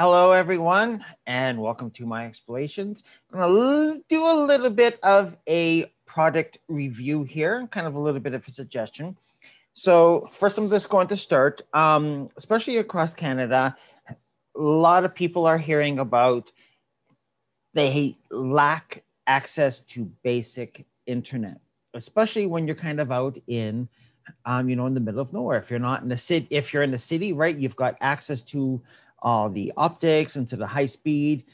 Hello, everyone, and welcome to My Explorations. I'm going to do a little bit of a product review here, kind of a little bit of a suggestion. So first, I'm just going to start, um, especially across Canada, a lot of people are hearing about they lack access to basic internet, especially when you're kind of out in, um, you know, in the middle of nowhere. If you're not in the city, if you're in the city, right, you've got access to all the optics and to the high speed.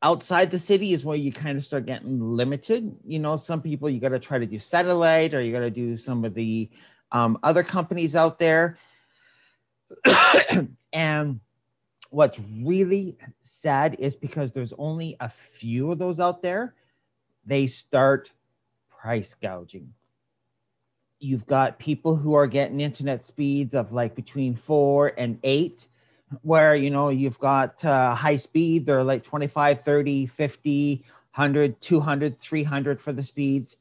Outside the city is where you kind of start getting limited. You know, some people you got to try to do satellite or you got to do some of the um, other companies out there. and what's really sad is because there's only a few of those out there, they start price gouging. You've got people who are getting internet speeds of like between four and eight where you know you've got uh, high speed they're like 25 30 50 100 200 300 for the speeds.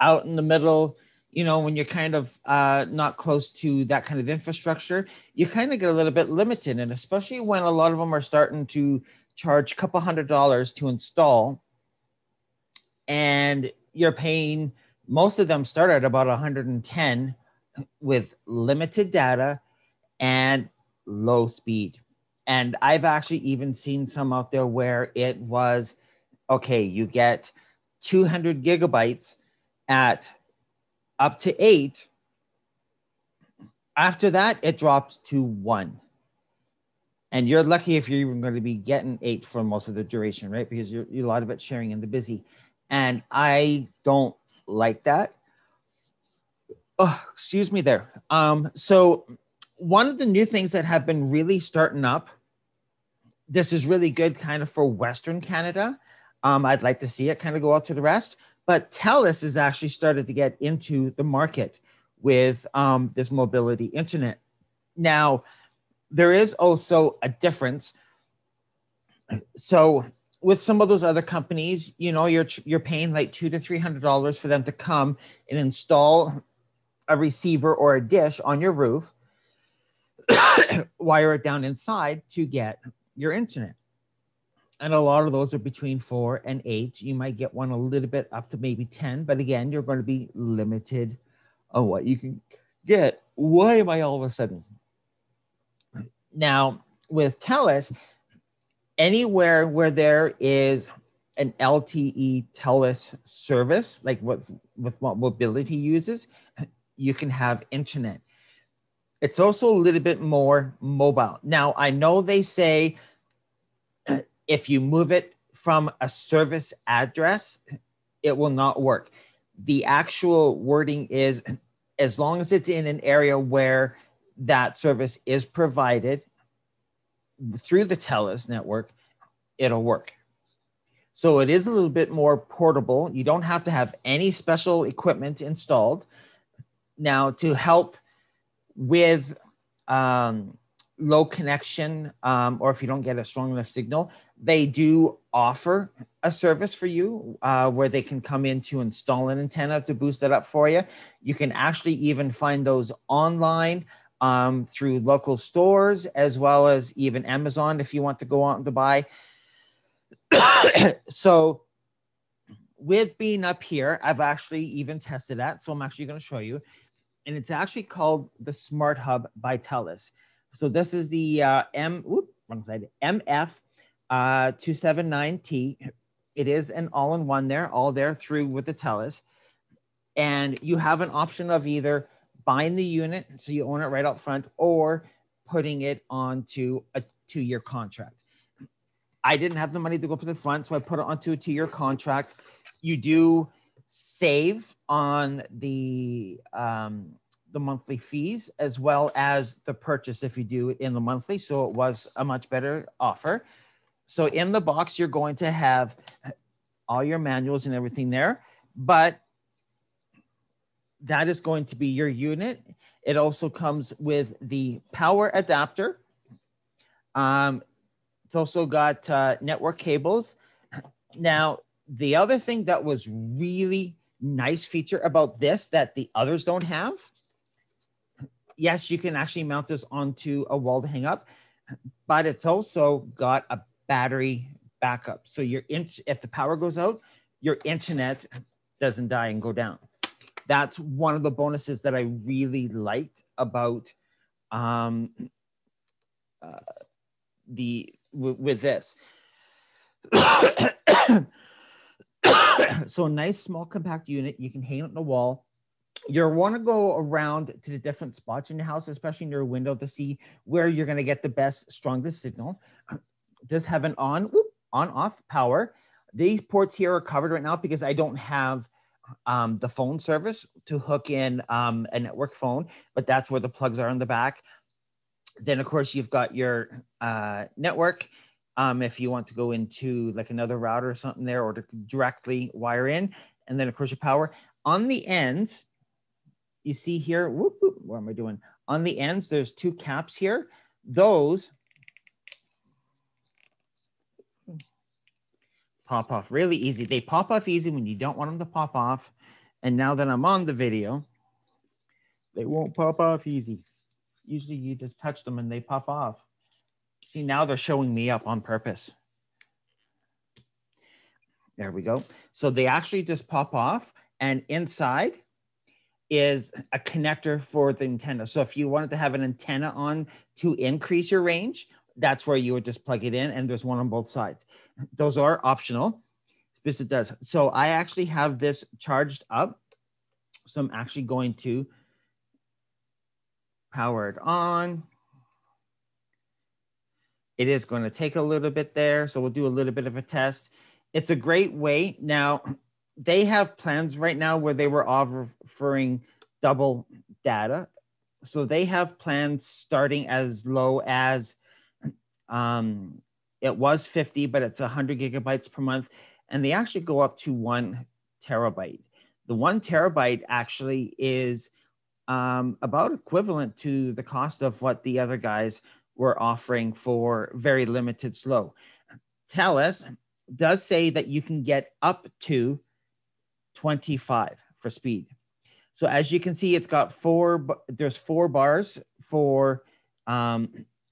Out in the middle you know when you're kind of uh, not close to that kind of infrastructure you kind of get a little bit limited. And especially when a lot of them are starting to charge a couple hundred dollars to install and you're paying most of them start at about 110 with limited data and low speed. And I've actually even seen some out there where it was okay, you get 200 gigabytes at up to eight. After that, it drops to one. And you're lucky if you're even going to be getting eight for most of the duration, right? Because you're, you're a lot of it sharing in the busy. And I don't like that. Oh, excuse me there. Um, so one of the new things that have been really starting up, this is really good kind of for Western Canada. Um, I'd like to see it kind of go out to the rest. But TELUS has actually started to get into the market with um, this mobility internet. Now, there is also a difference. So, with some of those other companies, you know, you're you're paying like two to three hundred dollars for them to come and install a receiver or a dish on your roof wire it down inside to get your internet. And a lot of those are between four and eight. You might get one a little bit up to maybe 10, but again, you're going to be limited on what you can get. Why am I all of a sudden? Now, with TELUS, anywhere where there is an LTE TELUS service, like what with what mobility uses, you can have internet. It's also a little bit more mobile. Now, I know they say if you move it from a service address, it will not work. The actual wording is as long as it's in an area where that service is provided through the TELUS network, it'll work. So it is a little bit more portable. You don't have to have any special equipment installed. Now, to help with um, low connection um, or if you don't get a strong enough signal, they do offer a service for you uh, where they can come in to install an antenna to boost it up for you. You can actually even find those online um, through local stores as well as even Amazon if you want to go out and to buy. so with being up here, I've actually even tested that. So I'm actually going to show you and it's actually called the Smart Hub by TELUS. So this is the uh, M, whoop, wrong side, MF uh, 279T. It is an all-in-one there, all there through with the TELUS. And you have an option of either buying the unit, so you own it right up front, or putting it onto a two-year contract. I didn't have the money to go up to the front, so I put it onto a two-year contract. You do save on the um, the monthly fees as well as the purchase if you do it in the monthly. So it was a much better offer. So in the box, you're going to have all your manuals and everything there, but that is going to be your unit. It also comes with the power adapter. Um, it's also got uh, network cables. Now, the other thing that was really nice feature about this that the others don't have yes you can actually mount this onto a wall to hang up but it's also got a battery backup. So your int- if the power goes out, your internet doesn't die and go down. That's one of the bonuses that I really liked about um, uh, the w- with this. so a nice small compact unit you can hang it on the wall you want to go around to the different spots in your house, especially near a window, to see where you're going to get the best, strongest signal. Does have an on, whoop, on off power. These ports here are covered right now because I don't have um, the phone service to hook in um, a network phone, but that's where the plugs are in the back. Then, of course, you've got your uh, network. Um, if you want to go into like another router or something there, or to directly wire in, and then of course your power on the ends you see here, whoop, whoop, what am I doing? On the ends, there's two caps here. Those pop off really easy. They pop off easy when you don't want them to pop off. And now that I'm on the video, they won't pop off easy. Usually you just touch them and they pop off. See, now they're showing me up on purpose. There we go. So they actually just pop off and inside is a connector for the antenna. So if you wanted to have an antenna on to increase your range, that's where you would just plug it in and there's one on both sides. Those are optional. This it does. So I actually have this charged up. So I'm actually going to power it on. It is going to take a little bit there. So we'll do a little bit of a test. It's a great way. Now, they have plans right now where they were offering double data. So they have plans starting as low as um, it was 50, but it's 100 gigabytes per month. And they actually go up to one terabyte. The one terabyte actually is um, about equivalent to the cost of what the other guys were offering for very limited slow. Telus does say that you can get up to 25 for speed. So as you can see, it's got four, there's four bars for um,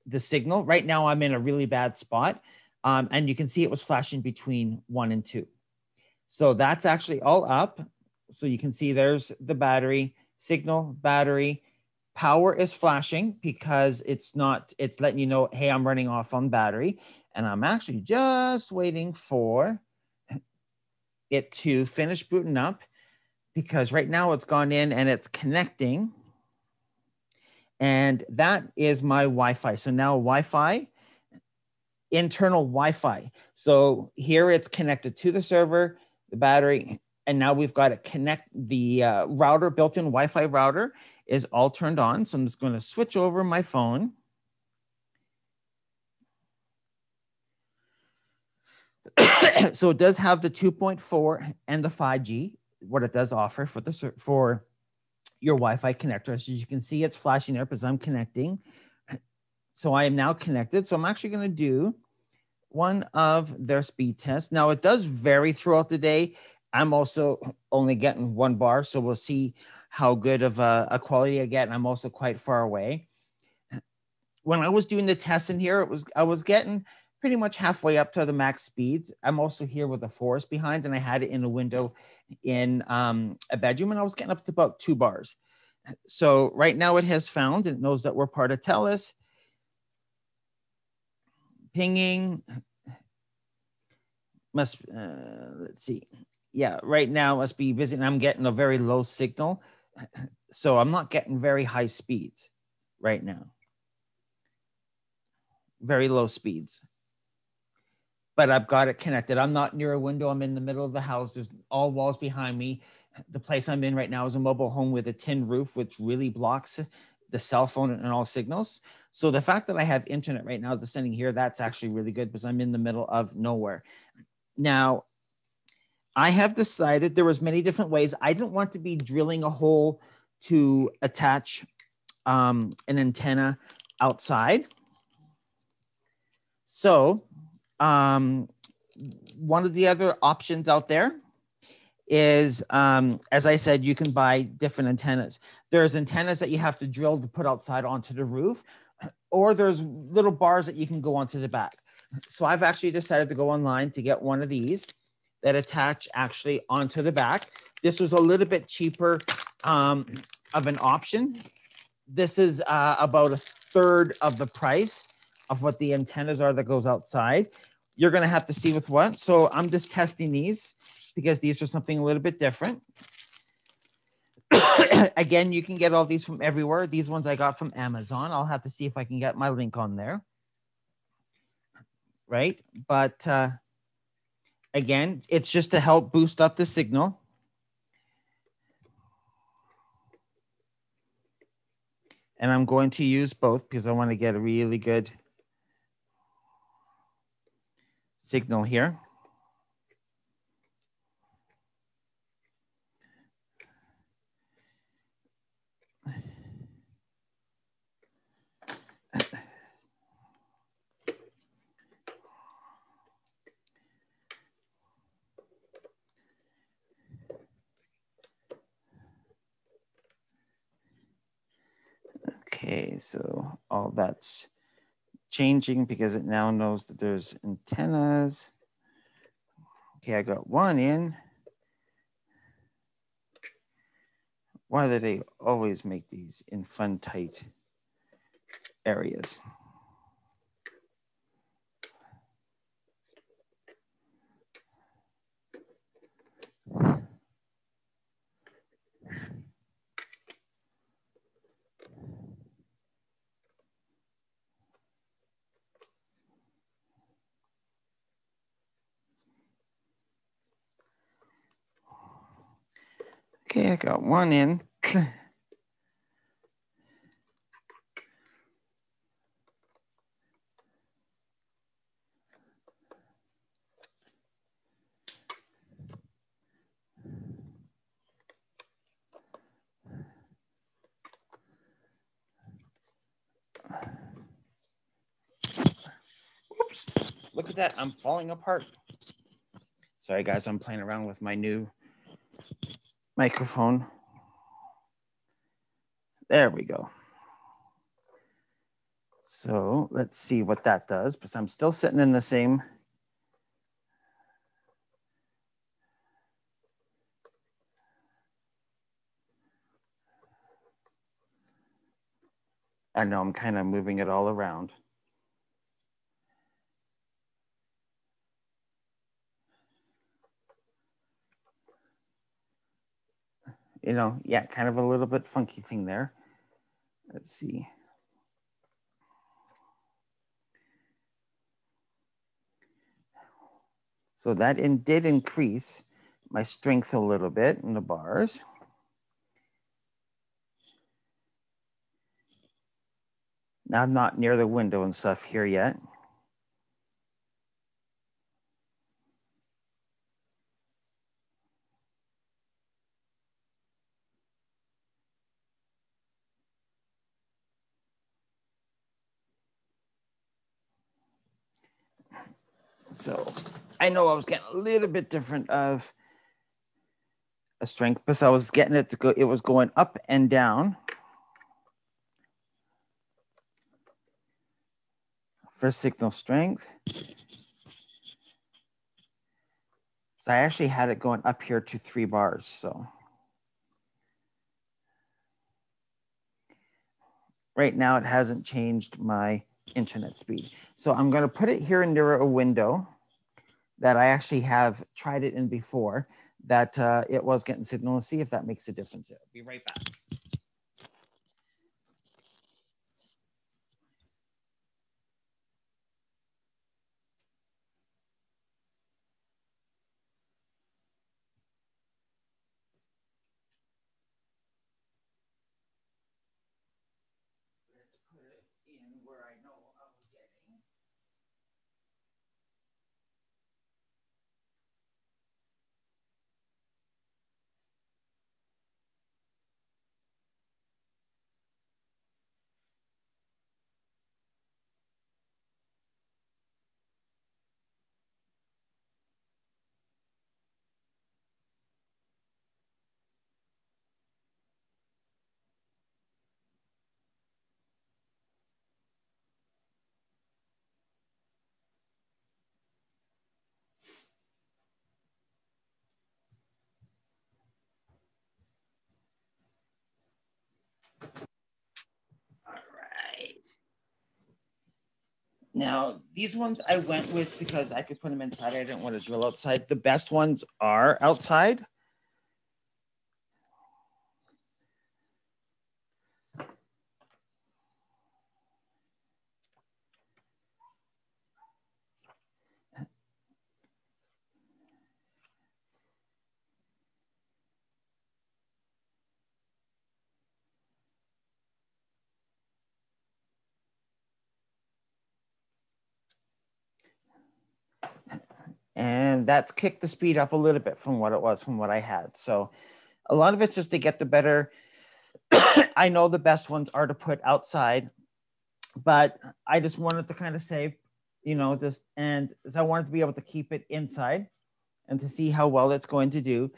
the signal. Right now I'm in a really bad spot. Um, and you can see it was flashing between one and two. So that's actually all up. So you can see there's the battery, signal, battery, power is flashing because it's not, it's letting you know, hey, I'm running off on battery. And I'm actually just waiting for it to finish booting up because right now it's gone in and it's connecting. And that is my Wi-Fi. So now Wi-Fi, internal Wi-Fi. So here it's connected to the server, the battery, and now we've got to connect the uh, router, built-in Wi-Fi router is all turned on. So I'm just going to switch over my phone. so it does have the 2.4 and the 5G, what it does offer for the for your Wi-Fi connector. As you can see, it's flashing there because I'm connecting. So I am now connected. So I'm actually going to do one of their speed tests. Now it does vary throughout the day. I'm also only getting one bar, so we'll see how good of a, a quality I get. And I'm also quite far away. When I was doing the test in here, it was I was getting pretty much halfway up to the max speeds. I'm also here with the forest behind, and I had it in a window in um, a bedroom, and I was getting up to about two bars. So right now it has found it knows that we're part of TELUS. Pinging must uh, let's see. Yeah, right now must be visiting. I'm getting a very low signal, so I'm not getting very high speeds right now. Very low speeds but I've got it connected. I'm not near a window. I'm in the middle of the house. There's all walls behind me. The place I'm in right now is a mobile home with a tin roof, which really blocks the cell phone and all signals. So the fact that I have internet right now, the sending here, that's actually really good because I'm in the middle of nowhere. Now, I have decided there was many different ways. I didn't want to be drilling a hole to attach um, an antenna outside. So um, one of the other options out there is, um, as I said, you can buy different antennas. There's antennas that you have to drill to put outside onto the roof. or there's little bars that you can go onto the back. So I've actually decided to go online to get one of these that attach actually onto the back. This was a little bit cheaper um, of an option. This is uh, about a third of the price of what the antennas are that goes outside. You're gonna have to see with what. So I'm just testing these because these are something a little bit different. Again, you can get all these from everywhere. These ones I got from Amazon. I'll have to see if I can get my link on there. Right. But uh, again, it's just to help boost up the signal. And I'm going to use both because I want to get a really good signal here. So all that's changing because it now knows that there's antennas. Okay, I got one in. Why do they always make these in fun tight areas? I got one in. Oops, look at that, I'm falling apart. Sorry guys, I'm playing around with my new microphone. There we go. So let's see what that does, because I'm still sitting in the same I know I'm kind of moving it all around. You know, yeah, kind of a little bit funky thing there. Let's see. So that in, did increase my strength a little bit in the bars. Now I'm not near the window and stuff here yet. So I know I was getting a little bit different of a strength, but I was getting it to go, it was going up and down. First signal strength. So I actually had it going up here to three bars. So right now it hasn't changed my internet speed. So I'm going to put it here near a window that I actually have tried it in before that uh, it was getting signal and see if that makes a difference. I'll be right back. Now, these ones I went with because I could put them inside. I didn't want to drill outside. The best ones are outside. And that's kicked the speed up a little bit from what it was from what I had. So a lot of it's just to get the better. I know the best ones are to put outside, but I just wanted to kind of say, you know, just and so I wanted to be able to keep it inside and to see how well it's going to do.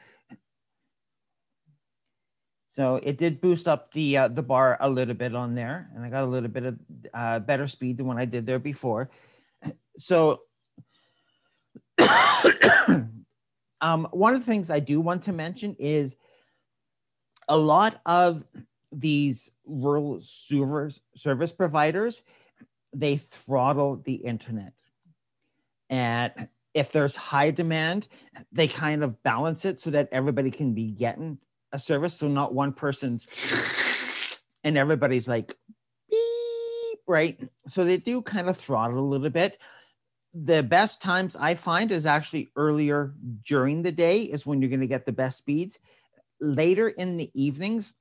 So it did boost up the uh, the bar a little bit on there, and I got a little bit of uh, better speed than when I did there before. So um, one of the things I do want to mention is a lot of these rural service service providers they throttle the internet. And if there's high demand they kind of balance it so that everybody can be getting a service. So not one person's and everybody's like beep right? So they do kind of throttle a little bit the best times I find is actually earlier during the day is when you're going to get the best speeds. Later in the evenings,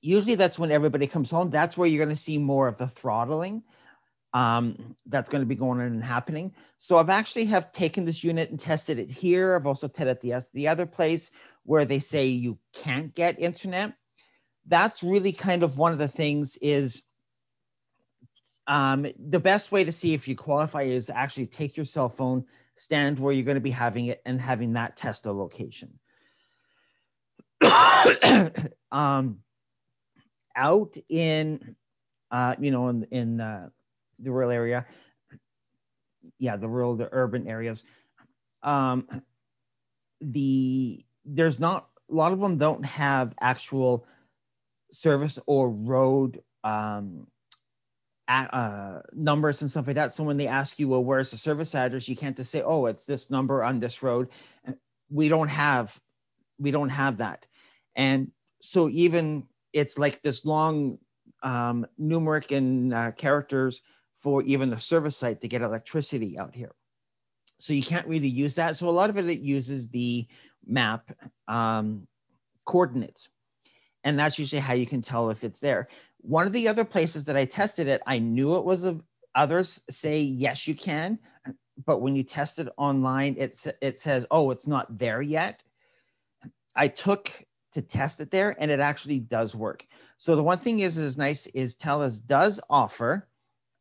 usually that's when everybody comes home. That's where you're going to see more of the throttling. Um, that's going to be going on and happening. So I've actually have taken this unit and tested it here. I've also tested it the, the other place where they say you can't get internet. That's really kind of one of the things is um, the best way to see if you qualify is actually take your cell phone, stand where you're going to be having it, and having that test a location. um, out in, uh, you know, in, in the rural area, yeah, the rural, the urban areas, um, the there's not a lot of them don't have actual service or road um, uh, numbers and stuff like that. So when they ask you, well, where's the service address? You can't just say, oh, it's this number on this road. We don't have, we don't have that. And so even it's like this long um, numeric and uh, characters for even the service site to get electricity out here. So you can't really use that. So a lot of it, it uses the map um, coordinates. And that's usually how you can tell if it's there. One of the other places that I tested it, I knew it was a, others say, yes, you can. But when you test it online, it's, it says, oh, it's not there yet. I took to test it there and it actually does work. So the one thing is, is nice is TELUS does offer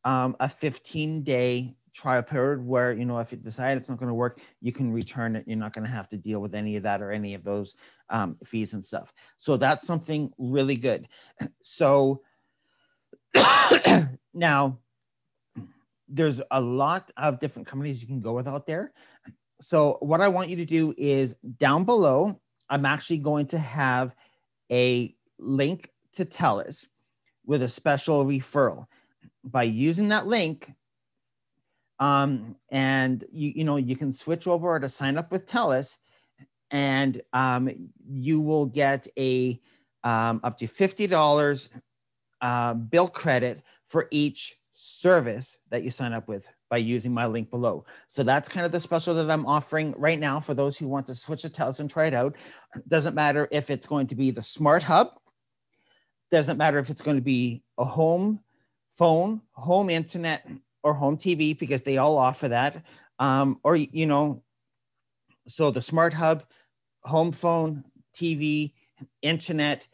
um, a 15 day trial period where, you know, if you decide it's not going to work, you can return it. You're not going to have to deal with any of that or any of those um, fees and stuff. So that's something really good. So now, there's a lot of different companies you can go with out there. So, what I want you to do is down below, I'm actually going to have a link to TELUS with a special referral. By using that link, um, and you, you know, you can switch over to sign up with TELUS, and um, you will get a um, up to $50 uh, bill credit for each service that you sign up with by using my link below. So that's kind of the special that I'm offering right now for those who want to switch to TELUS and try it out. Doesn't matter if it's going to be the smart hub. Doesn't matter if it's going to be a home phone, home internet, or home TV because they all offer that. Um, or you know, so the smart hub, home phone, TV, internet,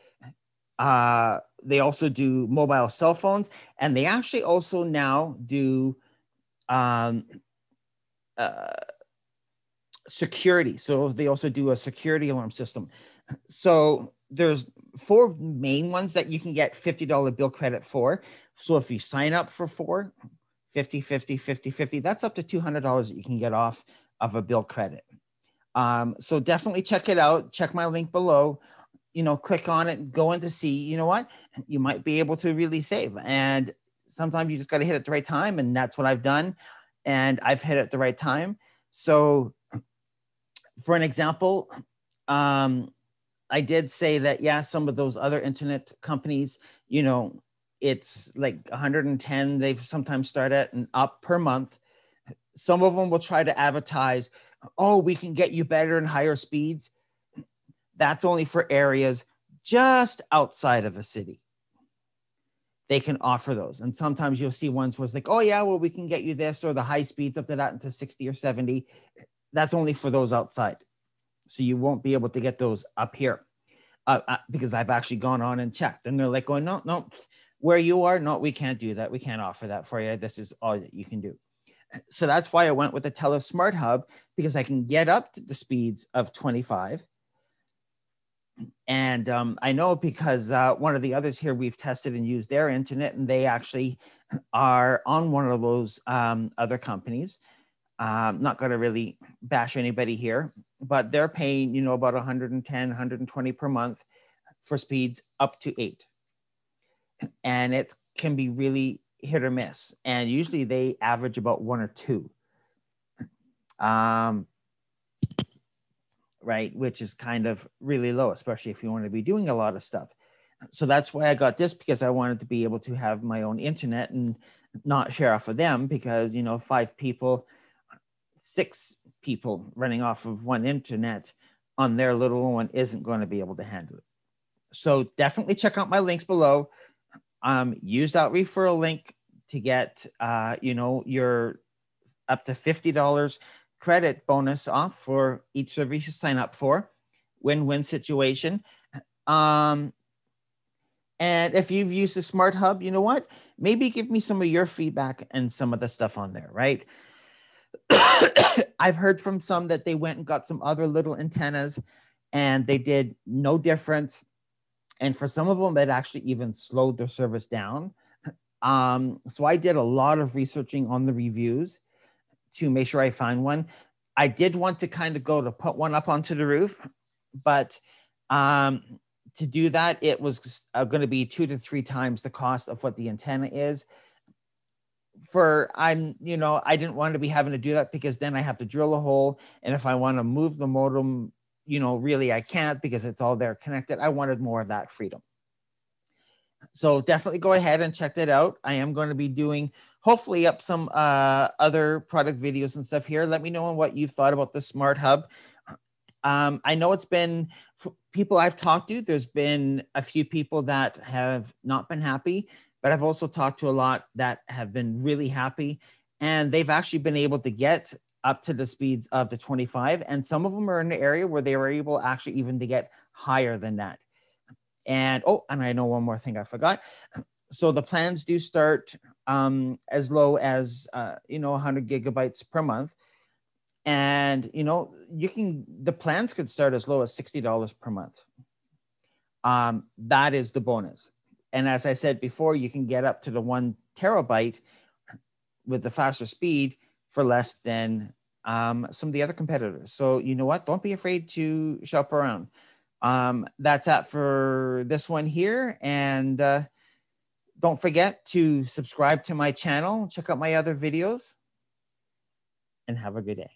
uh, they also do mobile cell phones, and they actually also now do um, uh, security. So they also do a security alarm system. So there's four main ones that you can get $50 bill credit for. So if you sign up for four, 50, 50, 50, 50, that's up to $200 that you can get off of a bill credit. Um, so definitely check it out. Check my link below you know, click on it, go in to see, you know what, you might be able to really save. And sometimes you just got to hit it at the right time. And that's what I've done. And I've hit it at the right time. So, for an example, um, I did say that, yeah, some of those other internet companies, you know, it's like 110, they sometimes start at and up per month. Some of them will try to advertise, oh, we can get you better and higher speeds. That's only for areas just outside of the city. They can offer those. And sometimes you'll see ones where it's like, oh, yeah, well, we can get you this or the high speeds up to that into 60 or 70. That's only for those outside. So you won't be able to get those up here uh, uh, because I've actually gone on and checked. And they're like, going, no, no, where you are, no, we can't do that. We can't offer that for you. This is all that you can do. So that's why I went with the TELUS Smart Hub because I can get up to the speeds of 25 and um, I know because uh, one of the others here we've tested and used their internet, and they actually are on one of those um, other companies. Um, not going to really bash anybody here, but they're paying you know about 110, 120 per month for speeds up to eight, and it can be really hit or miss. And usually they average about one or two. Um, right? Which is kind of really low, especially if you want to be doing a lot of stuff. So that's why I got this because I wanted to be able to have my own internet and not share off of them because, you know, five people, six people running off of one internet on their little one isn't going to be able to handle it. So definitely check out my links below. Um, use that referral link to get, uh, you know, your up to $50 credit bonus off for each service you sign up for. Win-win situation. Um, and if you've used the Smart Hub, you know what? Maybe give me some of your feedback and some of the stuff on there, right? I've heard from some that they went and got some other little antennas and they did no difference. And for some of them, it actually even slowed their service down. Um, so I did a lot of researching on the reviews to make sure I find one. I did want to kind of go to put one up onto the roof, but um, to do that, it was uh, going to be two to three times the cost of what the antenna is. For I'm, you know, I didn't want to be having to do that because then I have to drill a hole, and if I want to move the modem, you know, really I can't because it's all there connected. I wanted more of that freedom. So definitely go ahead and check that out. I am going to be doing hopefully up some uh, other product videos and stuff here. Let me know what you've thought about the Smart Hub. Um, I know it's been people I've talked to, there's been a few people that have not been happy, but I've also talked to a lot that have been really happy. And they've actually been able to get up to the speeds of the 25. And some of them are in the area where they were able actually even to get higher than that. And oh, and I know one more thing I forgot. So the plans do start um, as low as uh, you know 100 gigabytes per month, and you know you can the plans could start as low as sixty dollars per month. Um, that is the bonus. And as I said before, you can get up to the one terabyte with the faster speed for less than um, some of the other competitors. So you know what? Don't be afraid to shop around. Um, that's that for this one here. And uh, don't forget to subscribe to my channel, check out my other videos, and have a good day.